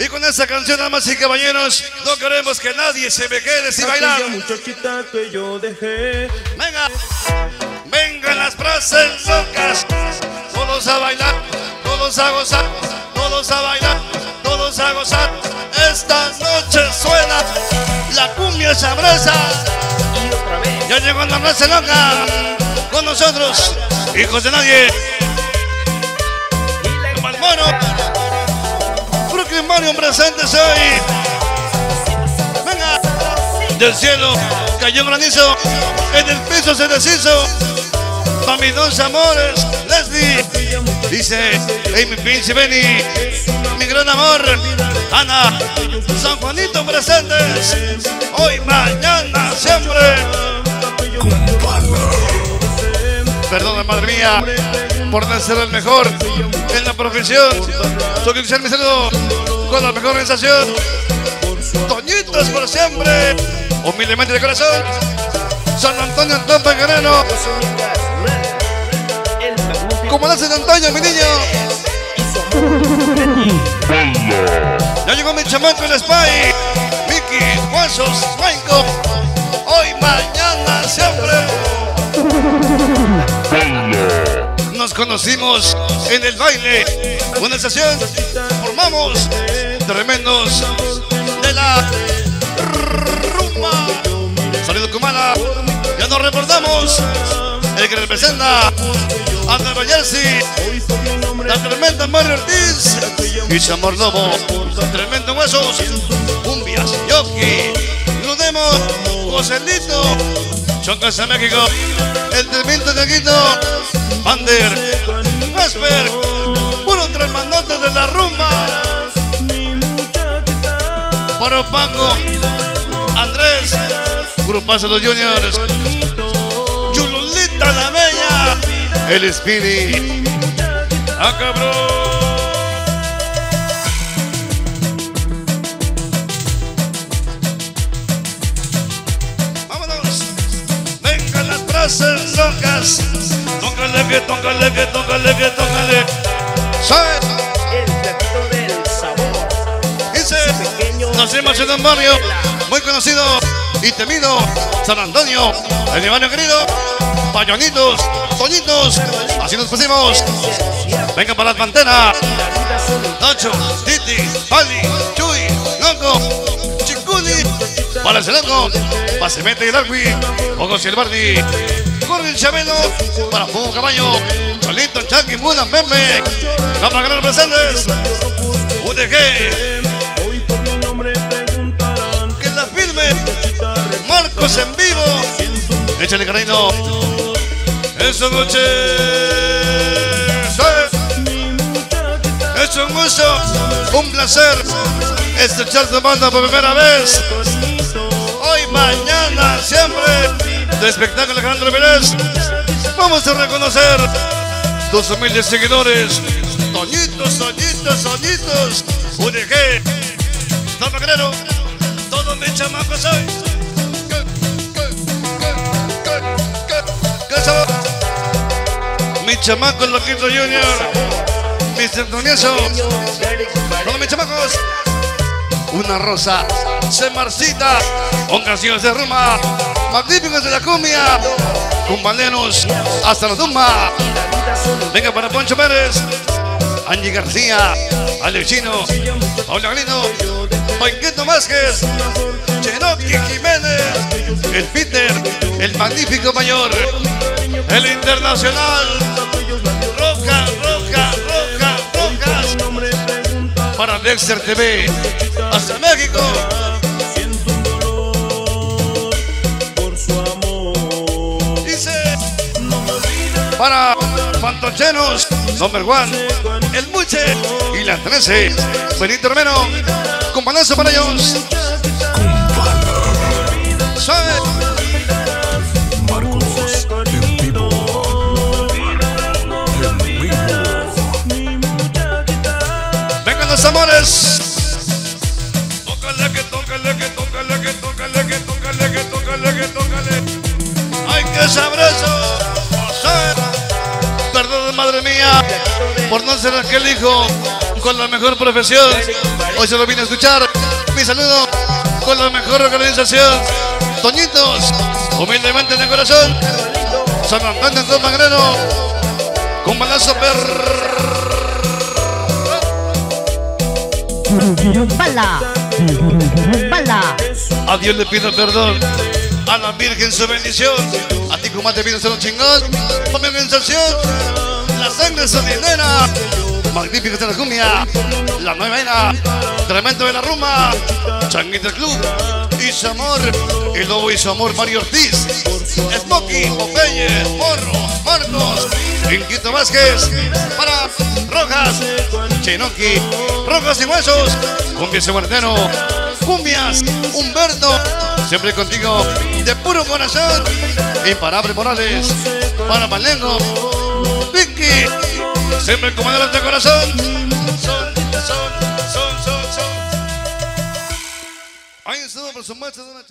Y con esta canción, damas y caballeros, no queremos que nadie se me quede sin bailar. Muchachita que yo dejé. Venga, vengan las frases locas. Todos a bailar, todos a gozar, todos a bailar, todos a gozar. Esta noche suena la cumbia sabrosa. Y otra vez. Ya llegó la frase loca con nosotros, hijos de nadie. Brooklyn Marion presentes hoy. Venga, del cielo cayó granizo, en el piso se deshizo. Pa' mis dos amores, Leslie, dice Amy Pinche Benny, mi gran amor, Ana, San Juanito presentes, hoy, mañana, siempre. Perdona, madre mía, por no ser el mejor en la profesión. Soy Cristian Miserio con la mejor organización. Toñitos por siempre, humildemente de corazón. San Antonio El magnífico como lo hace Antonio, mi niño. Ya llegó mi chamaco el Spy, Mickey, Huesos, Franco. Hoy, mañana, siempre. Nos conocimos en el baile. Una estación. Formamos tremendos de la rumba. Salido Kumala. Ya nos recordamos. El que representa a Nueva Jersey. La tremenda Mario Ortiz. Y su amor lobo. Tremendo huesos. Cumbias. Yoki. Ludemo. Joselito. Chocas de México. El tremendo Neguito. Bander. Vesper. Puro tremandote de la rumba. Paro Paco. Andrés. Grupazo los Juniors. Chululita la Bella. El Speedy. ¡Ah! Locas! ¡Tócale que, tócale que, tócale que, tócale! ¡Soy! El platito del sabor. Dice, nacimos en un barrio muy conocido y temido, San Antonio, el barrio querido, Payonitos, Toñitos, así nos pusimos. Venga para la pantera, Nacho, Titi, Pali, Chuy, Loco, Chiculi, para el Celanco, Pasemete y el y el Bardi, Corre el Chabelo, para Fuego Caballo, Cholito, Chucky, Muna, Meme, Capa Gran Presentes, UDG, que la firme, Marcos en vivo, échale cariño, esa noche. Es. Un gusto, un placer. Estrechar tu mano por primera vez. Mañana, siempre, de espectáculo Alejandro Pérez. Vamos a reconocer tus humildes seguidores. Toñitos, Toñitos, Toñitos. UDG, Norma Guerrero, todos mis chamacos hoy. ¿Qué, qué, qué, qué, qué, qué sabor? Mi chamaco Loquito Junior. Mr. Toñeso. Todos mis chamacos. Una rosa se marcita. Con canciones de rumba. Magníficos de la cumbia. Cumbaleros hasta la tumba. Venga para Poncho Pérez. Angie García. Ale Chino. Paula Galino. Banqueto Vázquez. Cherokee Jiménez. El Peter. El magnífico mayor. El internacional. Roja, roja, roja, rojas. Para Dexter TV. Hasta México. Para Fantochenos. Number one. El Muche. Y la 13. Benito Romero. Con balazo para ellos. Soy Marcos en vivo. En vivo. Vengan los amores. Tócale que tócale que tócale que tócale que tócale que tócale que tócale. Ay, qué sabroso. Madre mía, por no ser aquel hijo con la mejor profesión. Hoy se lo vine a escuchar. Mi saludo con la mejor organización. Toñitos, humildemente en el corazón. San Antonio Don Magreno, con balazo per. Bala. Bala. A Dios le pido perdón. A la Virgen su bendición. A ti como te pido ser un chingón. Ponme organización. La sangre solinera. Magnífica de la cumbia. La nueva era. Tremendo de la rumba. Changuita Club. Y su amor. El lobo y su amor Mario Ortiz. Smokey, Popeye, Morro, Marcos. Inquieto Vázquez. Para Rojas. Chinoki. Rojas y Huesos. Cumbia ese Guardiano. Cumbias. Humberto. Siempre contigo. De puro corazón. Imparable Morales. Para Malengo. Vicky. Siempre comandante de corazón. Son, son, son, son, son. Ahí estuvo por su muestra de una